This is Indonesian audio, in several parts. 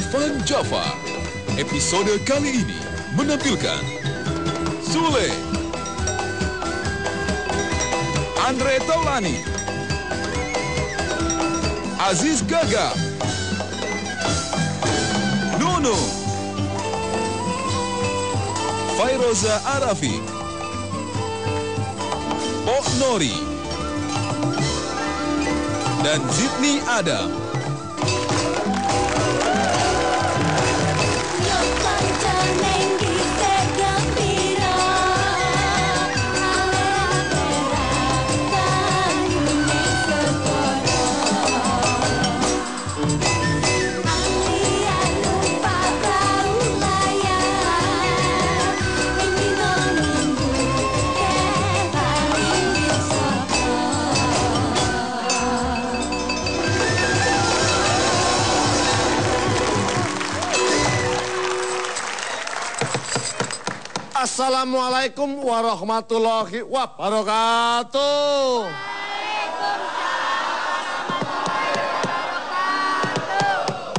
Van Java. Episode kali ini menampilkan Sule, Andre Taulani, Aziz Gaga, Nunu, Fairoza Arafi, Pok Nori, dan Zidni Adam. Assalamualaikum warahmatullahi wabarakatuh.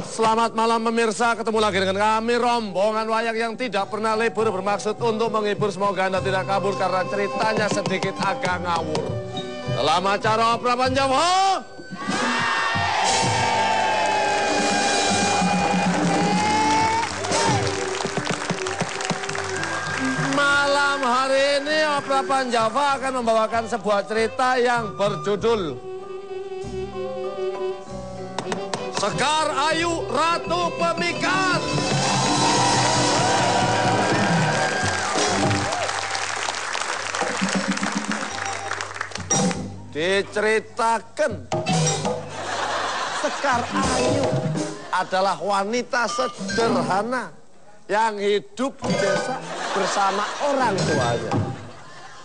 Selamat malam pemirsa, ketemu lagi dengan kami rombongan wayang yang tidak pernah libur bermaksud untuk menghibur semoga Anda tidak kabur karena ceritanya sedikit agak ngawur. Dalam acara Opera Panjawa, Malam hari ini Opera Panjava akan membawakan sebuah cerita yang berjudul Sekar Ayu Ratu Pemikat. Diceritakan Sekar Ayu adalah wanita sederhana yang hidup di desa bersama orang tuanya.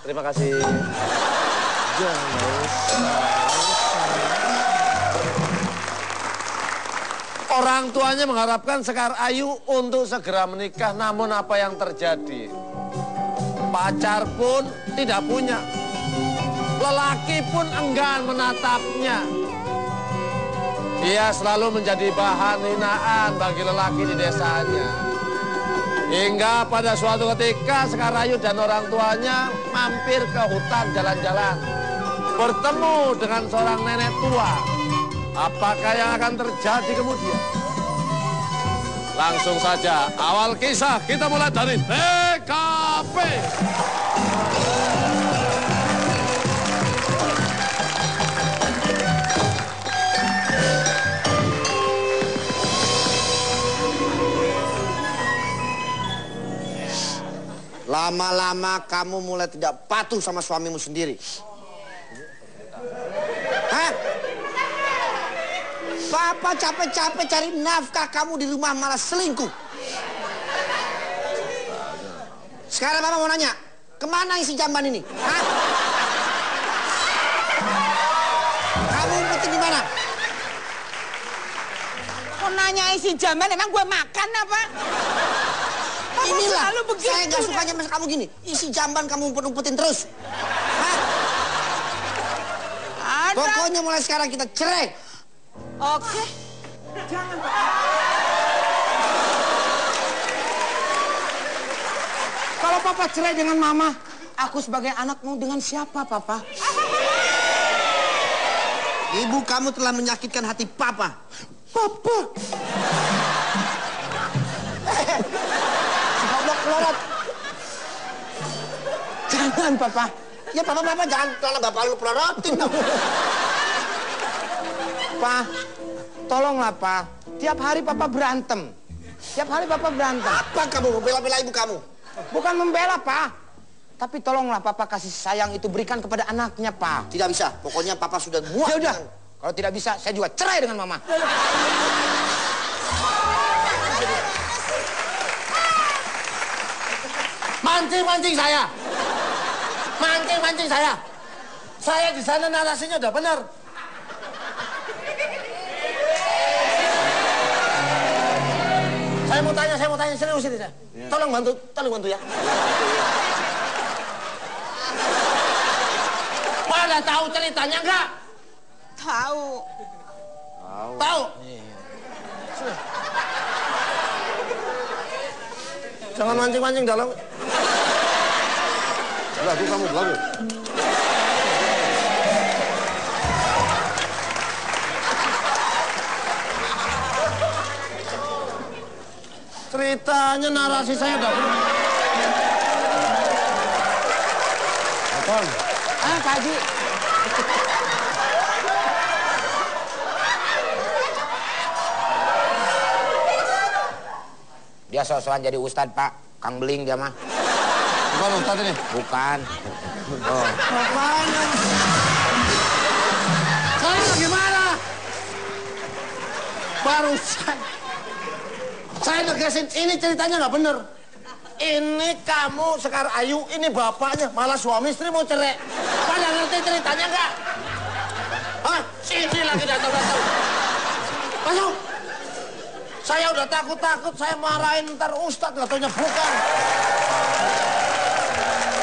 Terima kasih. Orang tuanya mengharapkan Sekar Ayu untuk segera menikah, namun apa yang terjadi? Pacar pun tidak punya. Lelaki pun enggan menatapnya. Ia selalu menjadi bahan hinaan bagi lelaki di desanya. Hingga pada suatu ketika Sekarayu dan orang tuanya mampir ke hutan jalan-jalan. Bertemu dengan seorang nenek tua. Apakah yang akan terjadi kemudian? Langsung saja, awal kisah kita mulai dari TKP. Lama-lama kamu mulai tidak patuh sama suamimu sendiri. Hah? Papa capek-capek cari nafkah kamu di rumah malah selingkuh. Sekarang Papa mau nanya, ke mana isi jamban ini? Hah? Kamu umpetin di mana? Kok nanya isi jamban, emang gue makan apa? Inilah, selalu begitu. saya nggak dah. sukanya sama kamu gini. Isi jamban kamu umpet-umpetin terus. Hah? Ada. Pokoknya mulai sekarang kita cerai. Oke. Jangan, Pak. Kalau Papa cerai dengan Mama, aku sebagai anak mau dengan siapa, Papa? Ibu kamu telah menyakitkan hati papa. Papa. Kelorot. Jangan, Papa. Ya papa-papa jangan kalau bapak lu pelorotin dong. Pa, tolonglah, Pa. Tiap hari Papa berantem. Tiap hari Papa berantem. Apa kamu membela-bela ibu kamu? Bukan membela, Pa. Tapi tolonglah Papa kasih sayang itu berikan kepada anaknya, Pa. Tidak bisa. Pokoknya papa sudah muak. Ya udah, kalau tidak bisa saya juga cerai dengan Mama. Mancing-mancing saya. Mancing-mancing saya. Saya di sana narasinya udah benar. Saya mau tanya, saya mau tanya serius ini saya. Tolong bantu, tolong bantu ya. Pada tahu ceritanya enggak? Tahu. Tahu? Jangan mancing-mancing dalam. Lagu kamu, lagu. Ceritanya narasi saya udah Betul. Ah, Pak Haji. Dia sok-sokan jadi ustad, Pak. Kang Beling dia mah. Bukan Ustaz ini. Bukan. Oh. Lagi marah. Barusan. Saya tegasin, ini ceritanya nggak bener. Ini kamu Sekar Ayu, ini bapaknya. Malah suami istri mau cerai. Pada ngerti ceritanya nggak? Hah? Sini lagi datang-datang. Masuk. Saya udah takut-takut, saya marahin ntar Ustadz, katanya bukan.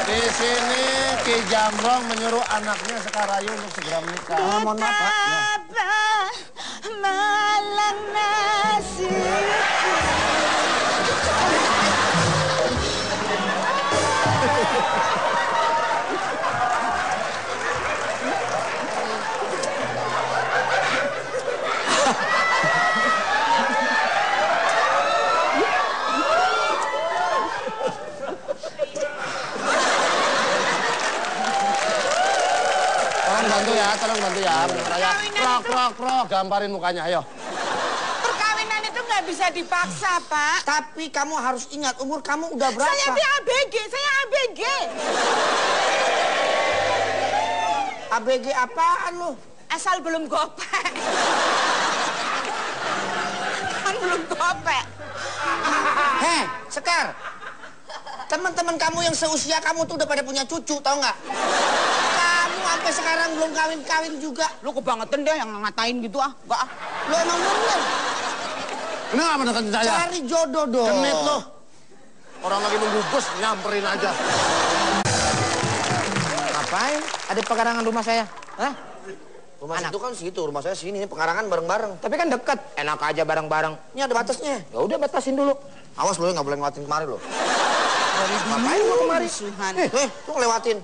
Di sini Ki Jamrong menyuruh anaknya Sekarayu untuk segera menikah. mohon maaf, Pak. Betapa malang Tolong bantu ya, tolong bantu ya. Ya. Prok, prok, prok. Gamparin mukanya, ayo. Perkawinan itu nggak bisa dipaksa, Pak. Tapi kamu harus ingat, umur kamu udah berapa? Saya di ABG, saya ABG. ABG apaan lu? Asal belum gopek. Kan belum gopek. Heh, Sekar. Teman-teman kamu yang seusia kamu tuh udah pada punya cucu, tau nggak? Sampai sekarang belum kawin-kawin juga. Lu kebangetan deh yang ngatain gitu ah. Enggak ah. Lo emang bener. Kenapa deketin saya? Cari jodoh dong. Genit lo. Orang lagi nunggu bus, nyamperin aja. Ngapain? Ada pekarangan rumah saya. Hah? Rumah situ kan situ, rumah saya sini. Ini pengarangan bareng-bareng. Tapi kan deket. Enak aja bareng-bareng. Ini ada batasnya. Ya udah batasin dulu. Awas lo nggak boleh ngelewatin kemari lo. Ngapain lo kemari? Musuhan. Eh, lo ngelewatin.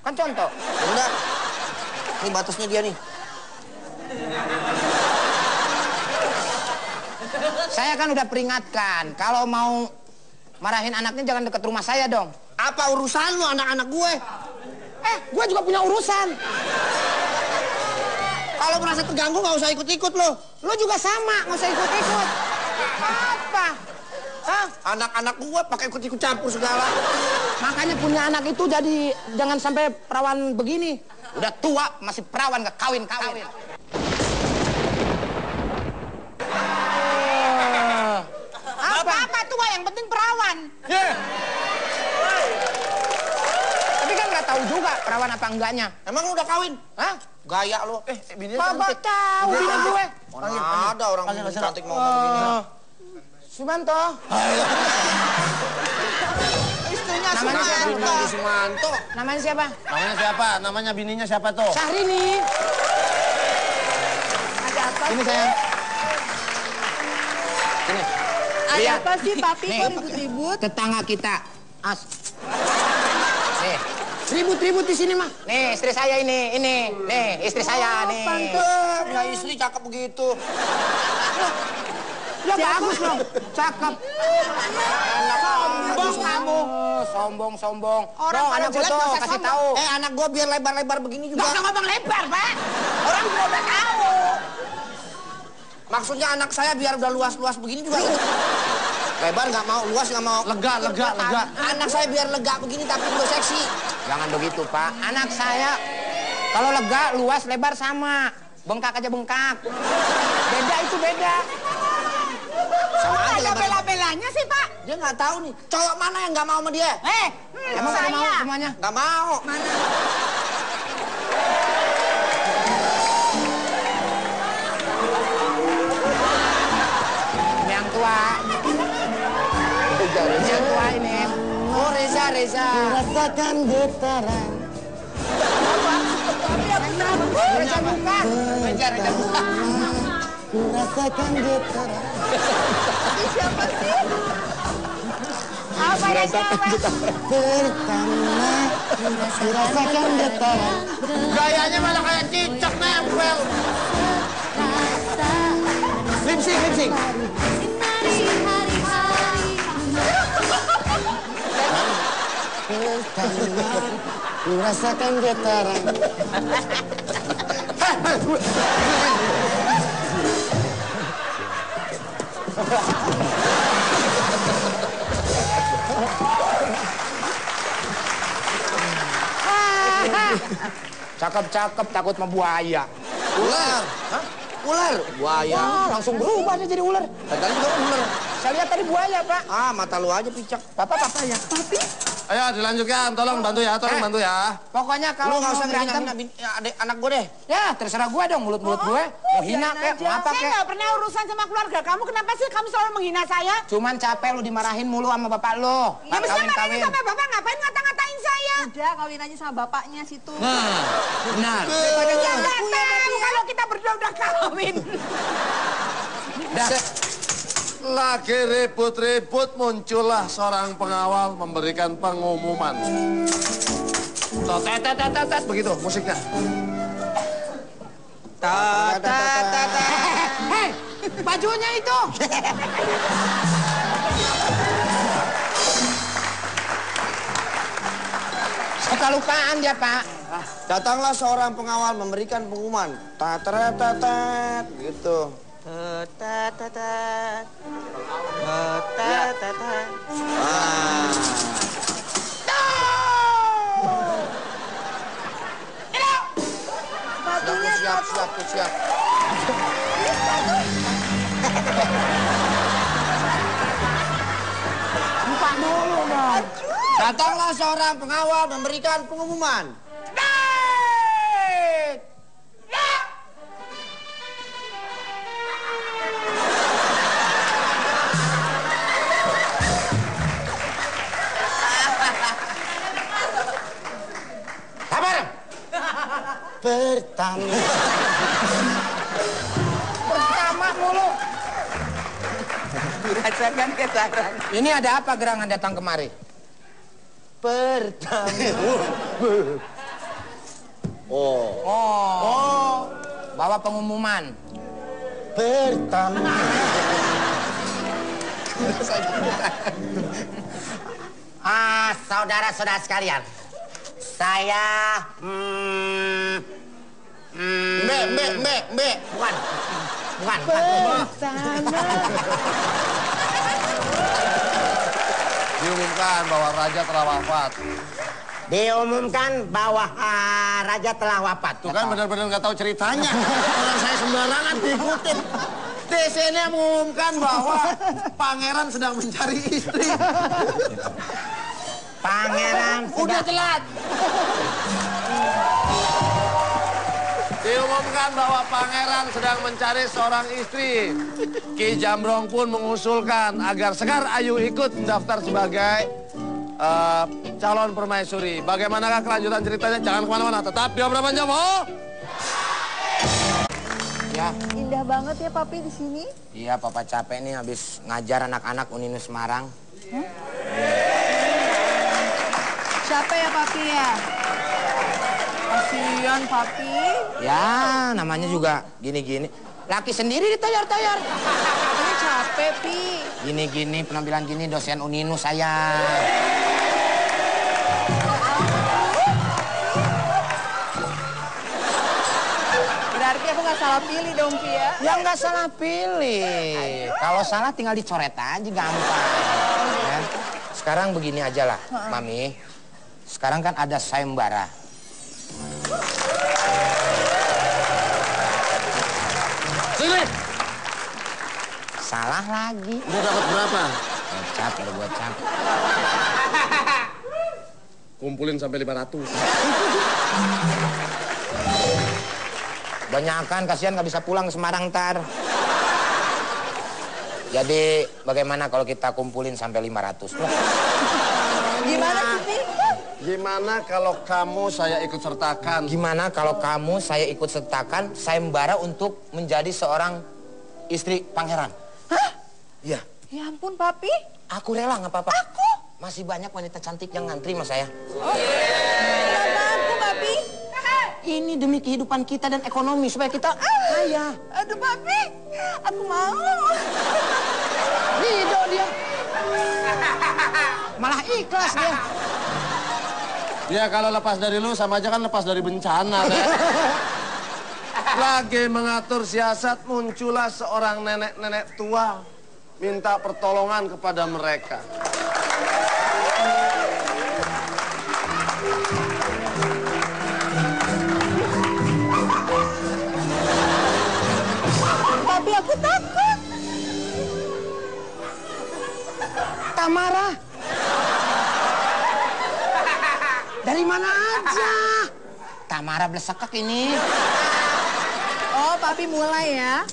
Kan contoh. Udah. Ini batasnya dia nih. Saya kan udah peringatkan. Kalau mau marahin anaknya jangan deket rumah saya dong. Apa urusan lo anak-anak gue? Eh, gue juga punya urusan. Kalau merasa terganggu nggak usah ikut-ikut lo. Lo juga sama, nggak usah ikut-ikut. Hah? Anak-anak gue pakai ikut-ikut campur segala. Makanya punya anak itu jadi jangan sampai perawan begini. Udah tua masih perawan gak kawin-kawin. Apa? Apa tua yang penting perawan. Tapi kan nggak tahu juga perawan apa enggaknya. Emang lo udah kawin? Hah? Gaya lo. Eh, bininya Bapak tahu bini gue. Orang ada orang cantik mau ngomong begini. Sumanto. Istrinya Namanya siapa? Sumanto. Bini Sumanto. Namanya siapa? Namanya siapa? Namanya bininya siapa tuh? Syahrini. Ada apa? Ini sayang. Ini. Ada Lihat. apa sih papi Nih. kok ribut-ribut? Tetangga kita. As. Nih. Ribut-ribut di sini mah. Nih, istri saya ini, ini. Nih, istri saya nih. Eh, punya istri cakep begitu. Ya bagus loh. Cakep. Sombong kamu. Sombong, sombong. Orang Dong, pada anak jelek masa kasih tahu. Eh, anak gue biar lebar-lebar begini juga. usah ngomong lebar, Pak. Orang juga udah tahu. Maksudnya anak saya biar udah luas-luas begini juga. Lebar nggak mau, luas nggak mau. Lega, lega, lega. Anak saya biar lega begini tapi juga seksi. Jangan begitu, Pak. Anak saya kalau lega, luas, lebar sama. Bengkak aja bengkak. Beda itu beda. Ada bela-belanya sih, Pak? Dia nggak tahu nih, cowok mana yang nggak mau sama dia? Eh, hmm, Emang saya. mau semuanya? Nggak mau. Mana? Yang tua. Yang tua ini. Oh, Reza, Reza. Rasakan getaran. Reza buka. Reza, Reza buka. Rasakan getaran. Siapa sih? Dirasakan getaran. Pertama, dirasakan getaran. Gayanya malah kayak cicak nempel. Lip sync, lip sync. Pertama, dirasakan getaran. Cakep-cakep takut sama buaya. Ular. Hah? Ular. Buaya. Wah, langsung berubah dia jadi ular. Tadi juga ular. Saya lihat tadi buaya, Pak. Ah, mata lu aja picak. Papa, papa ya. Papi. Ayo dilanjutkan, tolong bantu ya, tolong Eh. bantu ya. Pokoknya kalau nggak usah berantem, berantem adik anak gue deh. ya terserah gua dong mulut-mulut gue. Mau hina kek, mau apa Saya kek. nggak pernah urusan sama keluarga kamu. Kenapa sih kamu selalu menghina saya? Cuman capek lu dimarahin mulu sama bapak lu. Ya mesti marahin sama bapak ngapain ngata-ngatain saya? Udah kawin aja sama bapaknya situ. Nah, benar. Daripada kalau kita berdua udah kawin. Dah. Lagi ribut-ribut muncullah seorang pengawal memberikan pengumuman. Tuh, tet, tet, tet, tet, tet, begitu musiknya. Ta. Hei, bajunya itu. Suka lupaan dia, Pak. Datanglah seorang pengawal memberikan pengumuman. Tatatatat gitu. Tatatatat. Tatatatat. Ah. Sepatunya Siap, siap, siap. Buka dulu dong. Datanglah seorang pengawal memberikan pengumuman. Pertama. Pertama mulu. dirasakan getaran. Ini ada apa gerangan datang kemari? Pertama. Oh. Oh. Bawa pengumuman. Pertama. Ah, saudara-saudara sekalian. Saya hmm, hmm, Mbak, mbak, mbak, mbak. bukan. Bukan. bukan. Diumumkan bahwa raja telah wafat. Diumumkan bahwa ah, raja telah wafat. Tuh kan benar-benar nggak tahu ceritanya. Orang saya sembarangan diikutin. Di sini mengumumkan bahwa pangeran sedang mencari istri. Pangeran Udah telat. Diumumkan bahwa pangeran sedang mencari seorang istri. Ki Jambrong pun mengusulkan agar Sekar Ayu ikut mendaftar sebagai eh, calon permaisuri. Bagaimanakah kelanjutan ceritanya? Jangan ke mana-mana, tetap di obrolan Jomo. Ya, Indah banget ya papi di sini. iya papa capek nih habis ngajar anak-anak Uninus Semarang. Siapa ya papi ya? Kasian papi. Ya, namanya juga gini-gini. Laki sendiri ditayar-tayar. Ini capek pi. Gini-gini, penampilan gini dosen Uninus saya. Berarti aku nggak salah pilih dong pi ya. Ya nggak salah pilih. Kalau salah tinggal dicoret aja gampang. Ya. Sekarang begini aja lah, Mami. Sekarang kan ada sayembara. Salah lagi. Udah dapat berapa? Gocap, udah gocap. Kumpulin sampai 500. Banyakan, kasihan nggak bisa pulang ke Semarang ntar. Jadi bagaimana kalau kita kumpulin sampai 500? Wah, Gimana sih pi? Gimana kalau kamu saya ikut sertakan? Gimana kalau kamu saya ikut sertakan sayembara untuk menjadi seorang istri pangeran? Hah? Iya, Ya ampun papi. aku rela nggak apa-apa. Aku? masih banyak wanita cantik yang ngantri sama saya. Kenapa aku, Papi? Ini demi kehidupan kita dan ekonomi supaya kita kaya. Aduh, Papi. Aku mau. Ridho dia. Malah ikhlas dia. Ya kalau lepas dari lu sama aja kan lepas dari bencana. Teh. Lagi mengatur siasat muncullah seorang nenek-nenek tua minta pertolongan kepada mereka. Papi, aku takut. Tamara. Dari mana aja? Tamara blesekek ini. Oh, Papi mulai ya.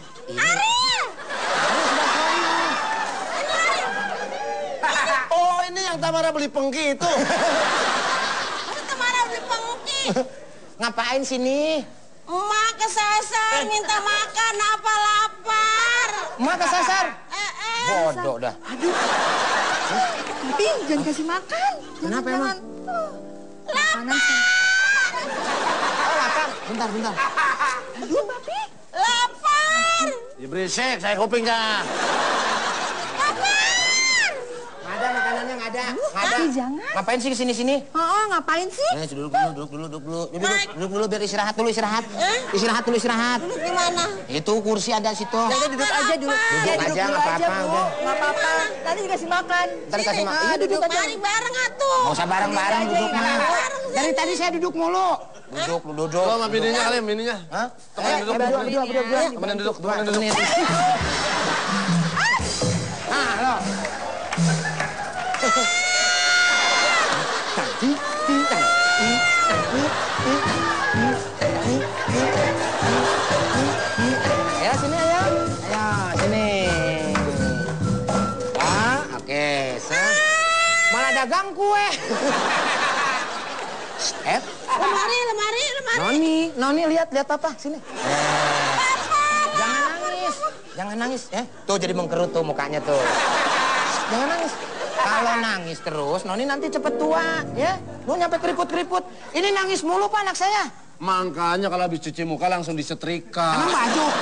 Oh, ini yang Tamara beli pengki itu. Ke mana beli pengki? Ngapain sini? Emak kesasar minta makan apa lapar. Emak kesasar. Eh, eh. Bodoh dah. Papi, jangan kasih makan. Kenapa emang? Sih. Oh, lapar. Bentar, bentar. Aduh. Lapar. Ya berisik, saya. Lapar. Nggak ada makanannya, nggak ada. Nggak ada. Jangan. Ngapain sih ke sini sini? Oh, ngapain sih? Eh, duduk dulu, duduk dulu, duduk dulu. Duduk, duduk, duduk dulu biar istirahat dulu, istirahat. Eh? Istirahat dulu, istirahat. Duduk di mana? Itu kursi ada situ. Udah duduk aja dulu. Duduk ya, aja, duduk dulu nggak aja, apa-apa, udah. Nggak apa-apa. Nanti dikasih makan. Ntar kasih makan. Iya, duduk. duduk aja. Mari bareng atuh. Nggak usah bareng-bareng Duduk aja, duduknya. Dari tadi saya duduk mulu. Duduk, lu duduk. Lo sama bininya kali, bininya. Hah? Temenin duduk, berdua, temenin. berdua. Temenin duduk, temenin duduk. temenin. Ah, lo. Ayo sini ayo. Ayo sini. Ah, oke. Malah dagang kue. Eh, lemari. Noni, Noni lihat lihat apa? Sini. Jangan nangis. Jangan nangis, ya. Tuh jadi mengkerut tuh mukanya tuh. Jangan nangis. Kalau nangis terus, Noni nanti cepet tua, ya. Lu nyampe keriput-keriput. Ini nangis mulu Pak anak saya. Makanya kalau habis cuci muka langsung disetrika. Emang baju. Aduh,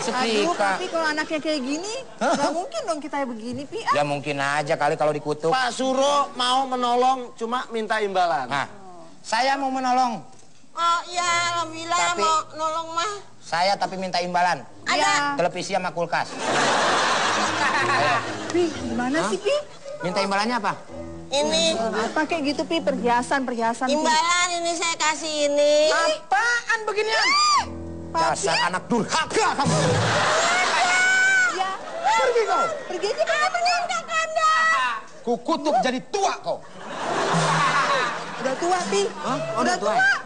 Setrika. Papi kalau anaknya kayak gini, nggak mungkin dong kita begini, Pi. Ya mungkin aja kali kalau dikutuk. Pak Suro mau menolong, cuma minta imbalan. Nah, saya mau menolong. Oh iya, alhamdulillah Tapi- mau nolong mah. Saya tapi minta imbalan. Ada. Televisi sama kulkas. Pi, gimana sih, Pi? Minta imbalannya apa? Ini Apa kayak gitu, Pi? Perhiasan, perhiasan. Pi. imbalan ini saya kasih ini. Apaan beginian? Dasar anak durhaka kamu. Ya, Pergi kau. pergi aja ke Enggak kanda. Kukutuk jadi tua kau. Udah tua, Pi. Hah? Oh, Udah udah tua tua.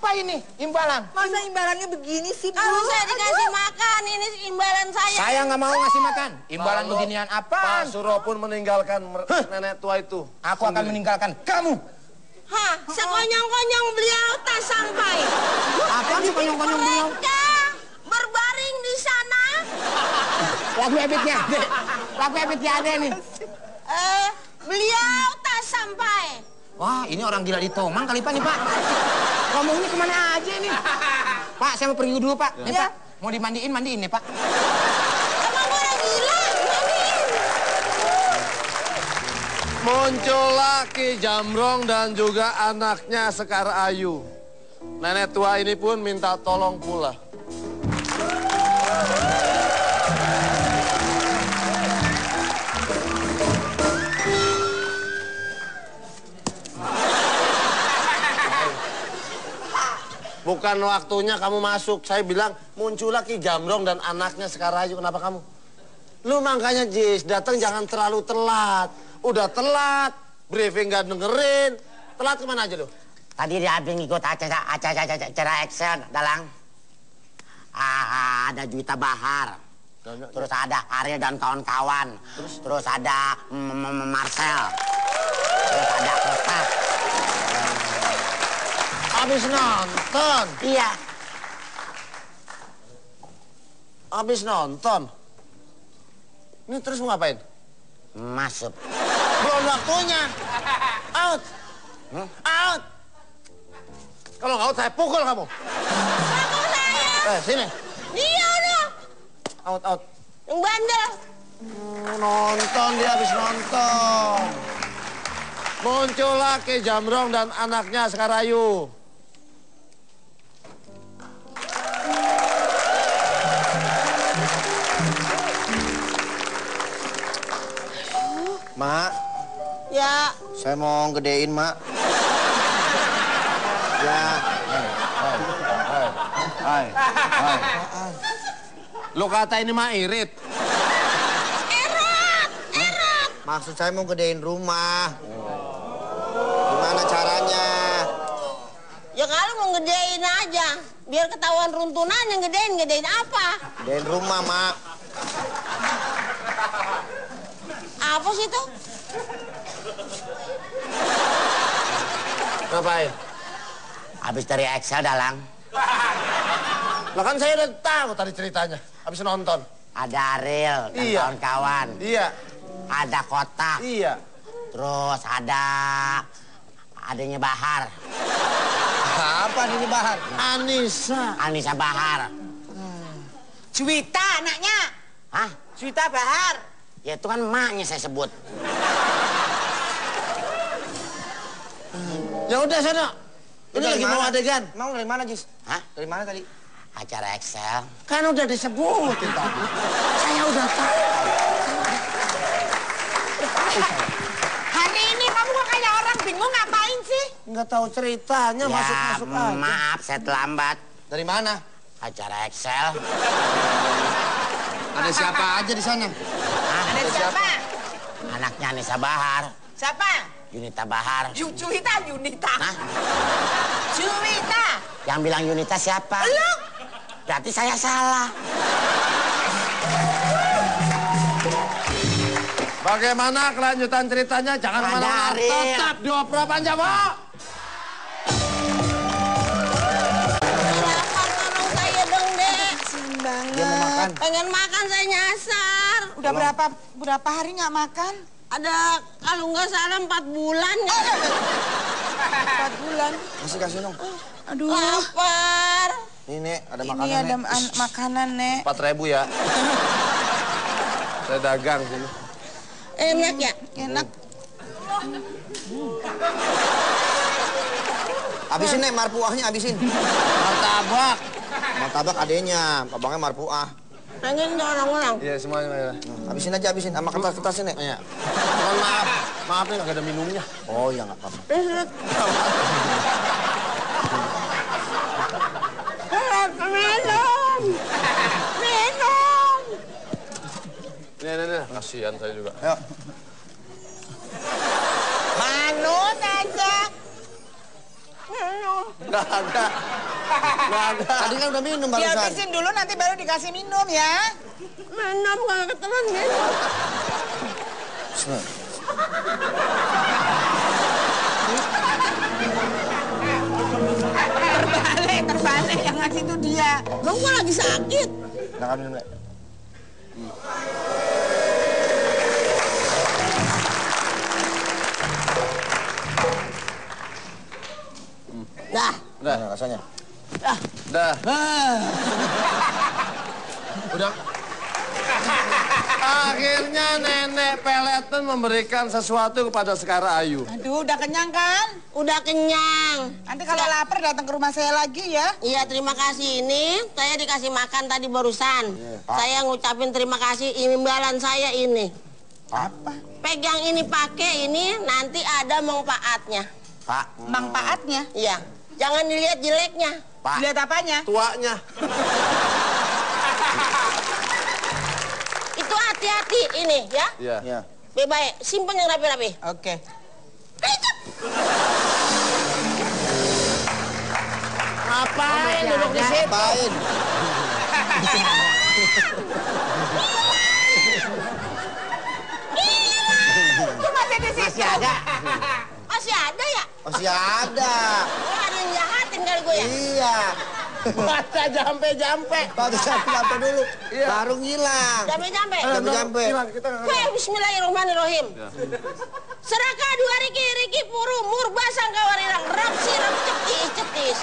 Apa ini imbalan? Masa imbalannya begini sih, Bu? Kalau saya dikasih makan, ini imbalan saya. Saya nggak mau ngasih makan. Imbalan Kalau beginian Pak apaan? Suro pun meninggalkan mer- nenek tua itu. Aku akan meninggalkan kamu. Hah, sekonyong-konyong beliau tak sampai. Apa sih konyong-konyong beliau? Mereka berbaring di sana. Lagu ebitnya ada. Lagu ebitnya ada nih. Eh, beliau tak sampai. Wah, ini orang gila di Tomang kali Pak nih Pak. Ngomongnya ke mana aja nih? Pak, saya mau pergi dulu Pak. Nih Ya. Pak, mau dimandiin, mandiin nih Pak. Emang orang gila? Mandiin. Muncul lagi Jamrong dan juga anaknya Sekar Ayu. Nenek tua ini pun minta tolong pula. Bukan waktunya kamu masuk. Saya bilang muncul lagi Jamrong dan anaknya Sekar Ayu. Kenapa kamu? Lu makanya Jis, datang jangan terlalu telat. Udah telat, briefing gak dengerin. Telat ke mana aja lu? Tadi dia habis ngikut acara acara acara, acara Excel, Dalang. Ah, ada Juwita Bahar. Terus ada Ariel dan kawan-kawan. Terus, ada mm, mm, Marcel. Terus ada Kostaf. Abis nonton, Iya, abis nonton. Ini terus mau ngapain? masuk. Belum waktunya. Out. Out. Kalau nggak out, saya pukul kamu. Pukul saya. Eh, sini. Dia udah. Out, out. Yang bandel. Hmm, Nonton dia habis nonton. Muncullah Ki Jamrong dan anaknya Sekarayu. Mak, Ya, saya mau gedein, Mak. Ya. Hai, hai. Lu kata ini mah irit. Maksud saya mau gedein rumah. Gimana caranya? ya kalau mau gedein aja. Biar ketahuan runtunan yang gedein, gedein apa? Gedein rumah, Mak. Apa sih itu? Ngapain? Habis dari Excel dalang. Lah kan saya udah tahu tadi ceritanya. Habis nonton. Ada Ariel dan Iya. kawan-kawan. Iya, Ada kotak. iya. Terus ada adanya Bahar. Apa ini Bahar? Anissa. Anissa Bahar. Cuita anaknya. Hah? Cuita Bahar. Ya itu kan emaknya saya sebut. Ya udah sana. Ini lagi mana? mau adegan. Mau dari mana, Jis? Hah? Dari mana tadi? Acara Excel. Kan udah disebutin tadi. Saya udah tahu. Hari ini kamu kok kayak orang bingung ngapain sih? Nggak tahu ceritanya Ya, masuk-masuk aja. maaf saya terlambat. Dari mana? Acara Excel. Ada siapa aja di sana? Siapa? Anaknya Anissa Bahar. Siapa? Yunita Bahar. Yu, Cuita, Yunita. Hah? Cuita. Yang bilang Yunita siapa? Lu. Berarti saya salah. Bagaimana kelanjutan ceritanya? Jangan ke mana-mana. Tetap di Opera Panjama. Lapar tolong saya dong, Dek. Dia mau makan. Pengen makan saya nyasar. Udah berapa berapa hari nggak makan? Ada kalau nggak salah empat bulan ya. Empat bulan. Kasih kasih dong. Aduh. Lapar. Ini, Nek, ada Ini makanan, ada Nek. an- makanan, Nek. Empat ribu ya. Saya dagang sini. Enak ya? Enak. Habisin, Nek, marpuahnya habisin. Martabak. Martabak adenya, abangnya marpuah. Pengen orang-orang. Iya semuanya. Ya. Habisin aja, habisin. Sama kertas-kertasnya, Nek. Iya. Mohon maaf. Maaf nih nggak ada minumnya. Oh, ya nggak apa-apa. Minum. Minum. Ini, ini, ini. Kasihan saya juga. Ayo. Manut aja. Minum. Nggak ada. Tadi kan udah minum barusan. Dihabisin dulu nanti baru dikasih minum ya. Minum kalau ketelan minum. Terbalik, terbalik. Yang ngasih itu dia. Bang gua lagi sakit. Nah, kan minum, Nek. Dah. Udah. Nah, rasanya. Udah. Udah. Akhirnya nenek Peleten memberikan sesuatu kepada Sekar Ayu. Aduh, udah kenyang kan? Udah kenyang. Nanti kalau lapar datang ke rumah saya lagi ya. Iya terima kasih ini saya dikasih makan tadi barusan. Saya ngucapin terima kasih imbalan saya ini. Apa? Pegang ini pakai ini nanti ada manfaatnya. Pak, Manfaatnya. Iya. Jangan dilihat jeleknya. Pak. Lihat apanya? Tuanya. Itu hati-hati ini ya. Iya. Ya. Baik-baik, simpen yang rapi-rapi. Oke. Ngapain duduk di situ? Ngapain? Masih ada. Masih ada ya? Masih ada. Oh, ada yang jahatin kali gue ya? Iya. Baca jampe-jampe. Baca jampe dulu. Baru ngilang. Jampe-jampe. Jampe-jampe. Weh, bismillahirrahmanirrahim. Seraka dua riki, riki puru, murba sangka warirang, rapsi, rap cetis, cetis.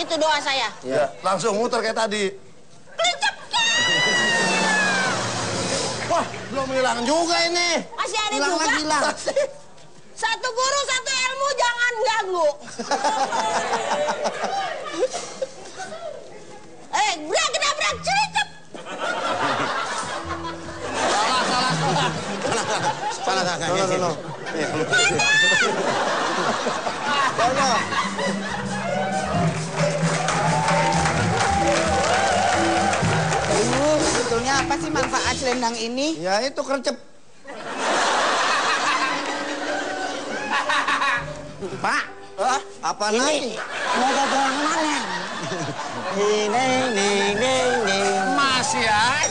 Itu doa saya. Ya, langsung muter kayak tadi. Wah, belum hilang juga ini. Masih ada Hilang juga. lagi, hilang. Satu guru, satu ilmu, jangan ganggu. eh, brak, brak, cericep. Salah, salah. No, no, no. Ibu, sebetulnya apa sih manfaat selendang ini? Ya itu kercep. Apa lagi? Neng, neng, neng, neng, neng. Masih aja.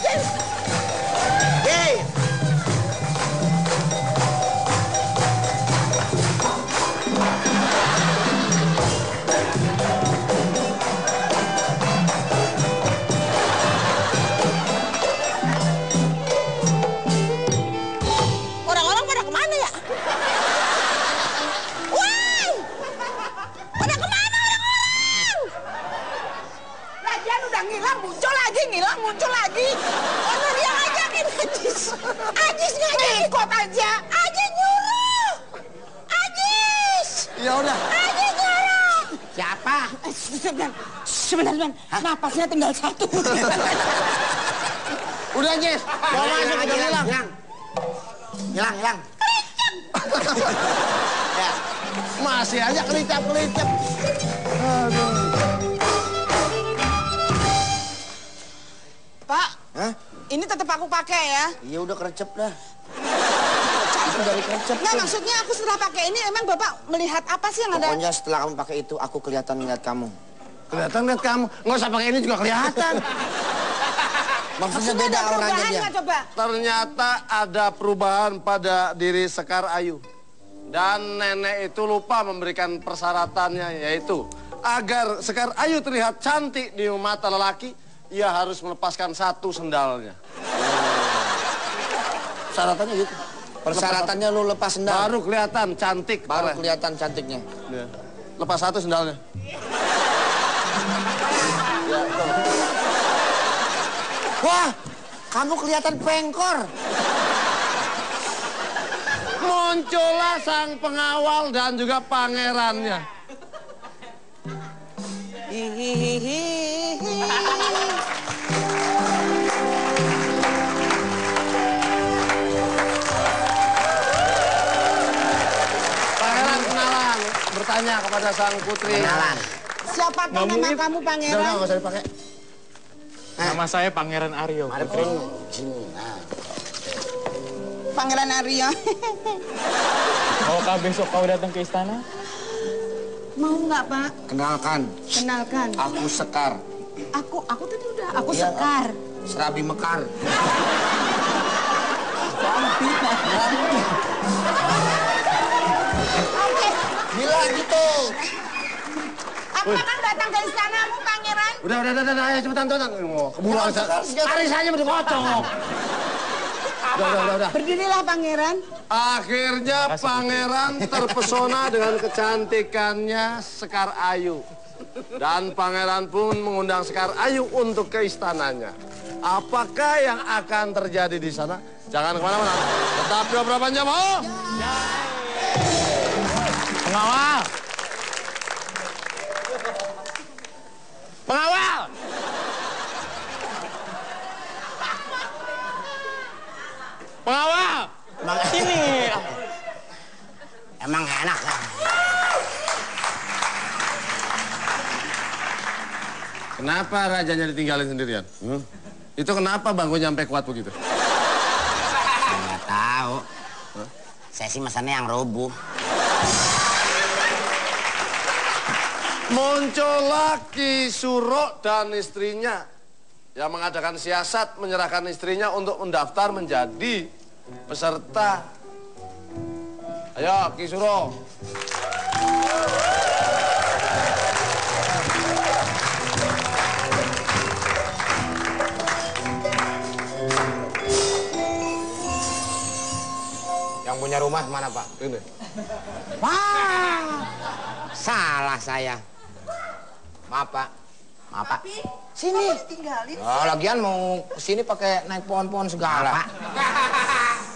Ajis nyuruh. siapa? Eh, Sebentar, sebentar, sebentar. Napasnya tinggal satu. Udah, Jess. Bawa masuk, udah hilang. hilang. Hilang, hilang. Ya. Masih aja kelicap-kelicap. Pak, Hah? ini tetap aku pakai ya. Iya udah kercep dah. Dari kercep. Nah, maksudnya aku setelah pakai ini, emang Bapak melihat apa sih yang ada? Pokoknya setelah kamu pakai itu, aku kelihatan ngeliat kamu. Kelihatan lihat kamu. Nggak usah pakai ini juga kelihatan. Maksudnya Maksudnya beda perubahan dia. coba? Ternyata ada perubahan pada diri Sekar Ayu. Dan nenek itu lupa memberikan persyaratannya yaitu agar Sekar Ayu terlihat cantik di mata lelaki, ia harus melepaskan satu sendalnya. Syaratannya gitu. Persyaratannya lu lepas sendal. Baru kelihatan cantik. Baru kelihatan cantiknya. Ya. Lepas satu sendalnya. Wah, kamu kelihatan pengkor. Muncullah sang pengawal dan juga pangerannya. Hihihihi. Bertanya kepada sang putri. Kenalan. Siapa tuh nama kamu Udah, udah, pangeran? nggak usah dipakai. Nama saya Pangeran Aryo. Putri. Pangeran Arya. Maukah besok kau datang ke istana? Mau nggak Pak? Kenalkan, Kenalkan. aku Sekar. Aku, aku tadi udah. Aku Iya. Sekar. Serabi Mekar. Oke. Bilang gitu. Aku akan datang ke istanamu, Pangeran. Udah, udah, udah, udah, ayo cepetan, cepetan. Oh, keburu aja. Arisannya udah kocok. Udah, udah, udah, udah. Berdirilah, Pangeran. Akhirnya pangeran terpesona dengan kecantikannya Sekar Ayu. Dan pangeran pun mengundang Sekar Ayu untuk ke istananya. Apakah yang akan terjadi di sana? Jangan ke mana-mana. Tetap di beberapa jam, oh! Pengawal! Pengawal! Pengawal! Sini! Emang enak kan? Kenapa rajanya ditinggalin sendirian? Itu kenapa bangkunya sampai kuat begitu? Nggak tahu. Saya sih mesennya yang roboh. Muncul lagi Surok dan istrinya yang mengadakan siasat menyerahkan istrinya untuk mendaftar menjadi peserta. Ayo Ki Suro. Yang punya rumah mana Pak? Ini. Wah, salah saya. Maaf Pak. Maaf Pak. Sini. Tinggalin. Oh, lagian mau sini pakai naik pohon-pohon segala.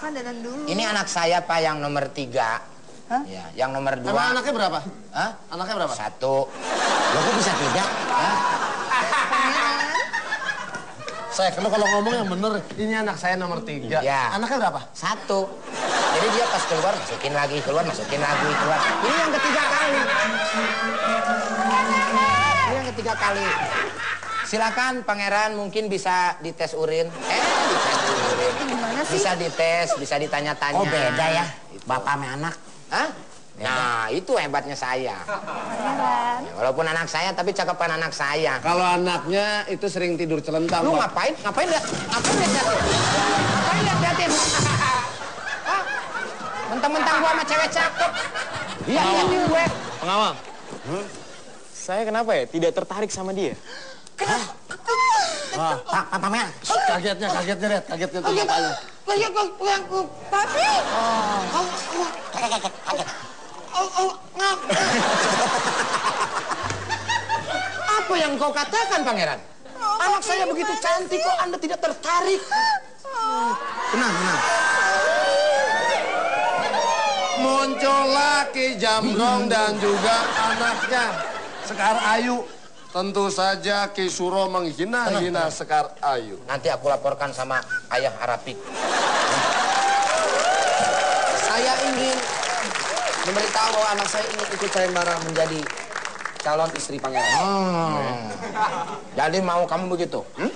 Kan dulu. Ini anak saya Pak yang nomor tiga. Ya, yang nomor dua. Emang anaknya berapa? Hah? Anaknya berapa? Satu. Lo kok bisa tiga? Hah? Saya kalau kalau ngomong yang bener, ini anak saya nomor tiga. Ya. Anaknya berapa? Satu. Jadi dia pas keluar masukin lagi, keluar masukin lagi, keluar. Ini yang ketiga kali. Ketiga kali. Silakan pangeran mungkin bisa dites urin. Eh, dites urin. Gimana sih? Bisa dites, bisa ditanya-tanya. Oh beda ya, bapak sama anak. Hah? Nah, itu hebatnya saya. Pangeran. Ya, walaupun anak saya, tapi cakapan anak saya. Kalau anaknya itu sering tidur celentang, Lu Pak. ngapain? Ngapain lihat? Ngapain lihat liatin? Ngapain lihat liatin? Hah? Mentang-mentang gua sama cewek cakep. Iya, liatin gue. Pengawal. Saya kenapa ya tidak tertarik sama dia? Pak, Pak Pamer. Kagetnya, kagetnya, Red. Kagetnya tuh bapaknya. Papi. Apa yang kau katakan, Pangeran? Anak saya begitu cantik kok Anda tidak tertarik. Tenang, tenang. Muncul lagi Jamrong dan juga anaknya Sekar Ayu. Tentu saja Ki Suro menghina-hina Sekar Ayu. Nanti aku laporkan sama ayah Arapik. Saya ingin memberitahu bahwa anak saya ingin ikut sayembara menjadi calon istri pangeran. Hmm. Jadi mau kamu begitu? Hmm?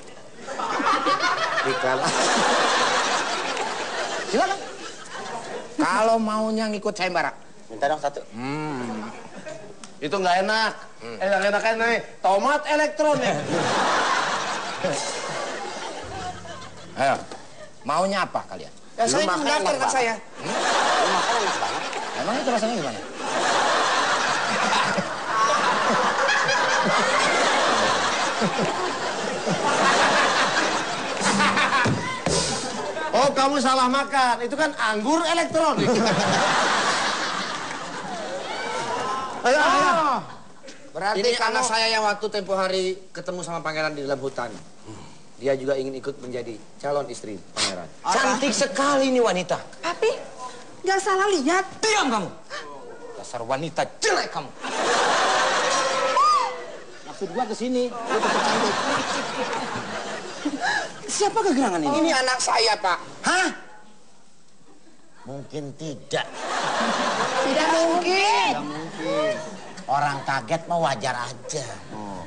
Iklan. Silakan. Kalau maunya ngikut sayembara. Minta dong satu. Itu nggak enak. Eh, yang enak kan nih, tomat elektronik. Ayo. Maunya apa kalian? Ya saya ingin mendaftar kan saya. Lu makan enak banget. Emang itu rasanya gimana? Oh, kamu salah makan. Itu kan anggur elektronik. ayo, ayo. Berarti Ini kamu... anak saya yang waktu tempo hari ketemu sama pangeran di dalam hutan. Dia juga ingin ikut menjadi calon istri pangeran. Cantik sekali nih wanita. Papi. Nggak salah lihat. Diam kamu. Dasar wanita jelek kamu. Maksud gua ke sini. Lu tetap cantik. Siapa kegerangan ini? Ini anak saya, Pak. Hah? Mungkin tidak. Tidak mungkin. Orang kaget mah wajar aja.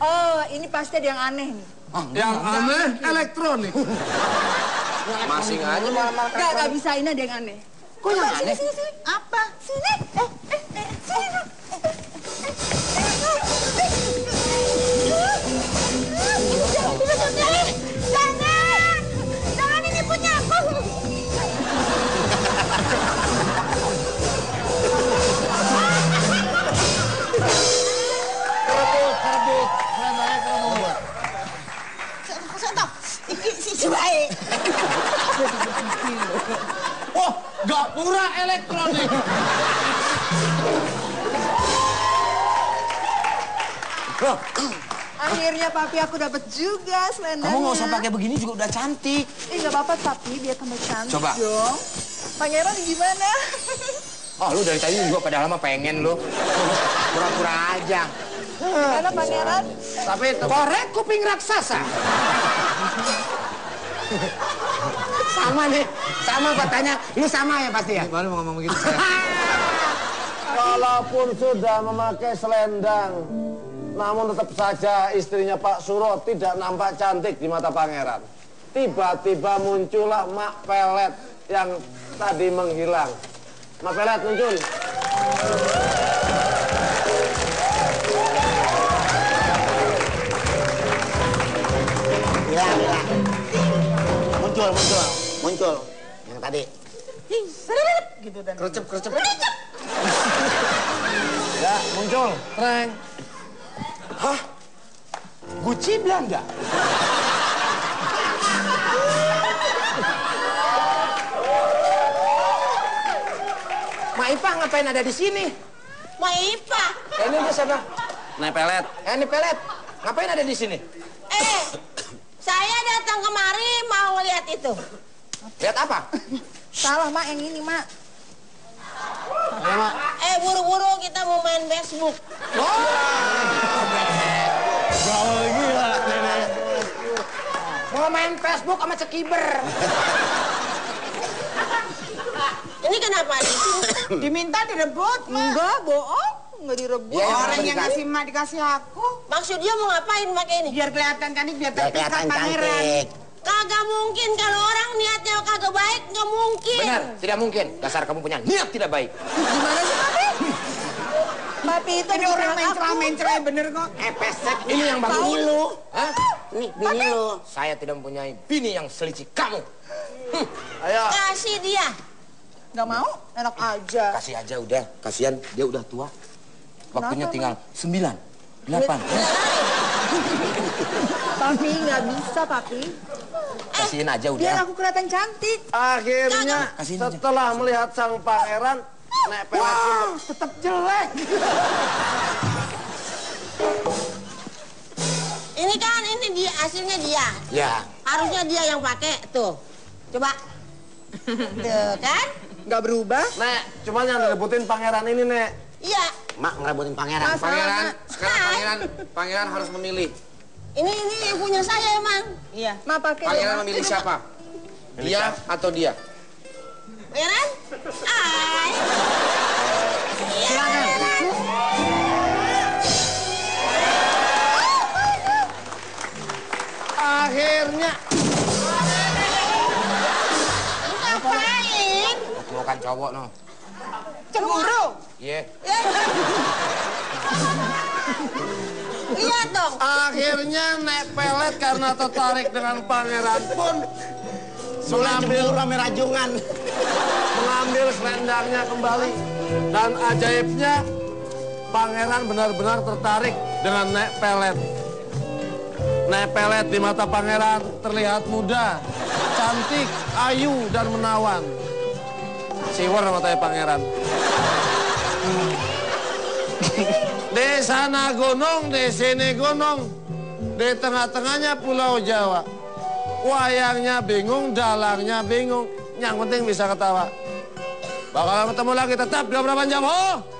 Oh, ini pasti ada yang aneh nih. Yang aneh elektronik. Masing aja malah Nggak, nggak bisa. Ini ada yang aneh. Kok yang Sini, aneh? sini, sini. Apa? Sini. Eh, eh, eh, sini. Subai. Wah, gapura elektronik. Akhirnya papi aku dapat juga selendangnya. Kamu nggak usah pakai begini juga udah cantik. Eh, nggak apa-apa papi, biar tambah cantik Coba. dong. Pangeran gimana? Oh, lu dari tadi juga padahal mah pengen lu. Pura-pura aja. Gimana pangeran? Tapi itu Korek kuping raksasa. Sama nih, sama katanya. Lu sama ya pasti ya? Baru mau ngomong begitu saya. Kalaupun sudah memakai selendang, namun tetap saja istrinya Pak Suro tidak nampak cantik di mata pangeran. Tiba-tiba muncullah Mak Pelet yang tadi menghilang. Mak Pelet muncul. Muncul, muncul. Muncul. Yang tadi. Gitu dan. Kerecep, kerecep. Ya, muncul. Treng. Gucci Belanda. Mak Ipah ngapain ada di sini? Mak Ipa. Eh, ini dia siapa? Naik pelet. Eh, ini pelet. Ngapain ada di sini? Eh, saya datang kemari mau lihat itu. Lihat apa? Salah, Mak, yang ini, Mak. Eh, buru-buru kita mau main Facebook. Mau main Facebook sama cekiber. Ini kenapa? Diminta direbut, Mak. Enggak, bohong. Enggak direbut. Ya, Orang yang dikasih? ngasih Mak dikasih aku. Maksud dia mau ngapain pakai ini? Biar kelihatan cantik, biar kelihatan pangeran. cantik. Kagak mungkin kalau orang niatnya kagak baik, nggak mungkin. Benar, tidak mungkin. Dasar kamu punya niat tidak baik. Gimana sih, Papi? Papi itu Ini orang main cerai, main cerai bener kok. Eh, pesek. Ini yang bagus. Bini lu. Hah? Nih, bini lu. Saya tidak mempunyai bini yang selicik kamu. Ayo. Kasih dia. Nggak mau? Enak aja. Kasih aja udah. Kasihan dia udah tua. Waktunya Kenapa, tinggal sembilan, delapan. Papi nggak bisa, Papi. Kasihin aja Biar udah. aku kelihatan cantik. Akhirnya Kasihin aja. setelah melihat sang pangeran, Nek Wah, tetap jelek. Ini kan ini dia hasilnya dia. Ya. Harusnya dia yang pakai tuh. Coba. Tuh kan? Nggak berubah. Nek, cuman yang direbutin pangeran ini, Nek. Iya. Mak ngerabutin pangeran. Mas- Pangeran, sekarang pangeran, pangeran harus memilih. Ini ini yang punya saya emang. Iya. Ma pakai Pangeran Ma. memilih siapa? Dia atau dia? Pangeran? Iya, Pangeran. Akhirnya Ngapain? Mau kan cowok no. Cemburu. Iya. Lihat dong. akhirnya Nek Pelet karena tertarik dengan pangeran pun Mengambil rame rajungan. mengambil selendangnya kembali dan ajaibnya pangeran benar-benar tertarik dengan Nek Pelet. Nek Pelet di mata pangeran terlihat muda, cantik, ayu dan menawan. Siwer matanya pangeran. Di sana gunung, di sini gunung, di tengah-tengahnya Pulau Jawa. Wayangnya bingung, dalangnya bingung. Yang penting bisa ketawa. Bakal ketemu lagi tetap di berapa jam, oh?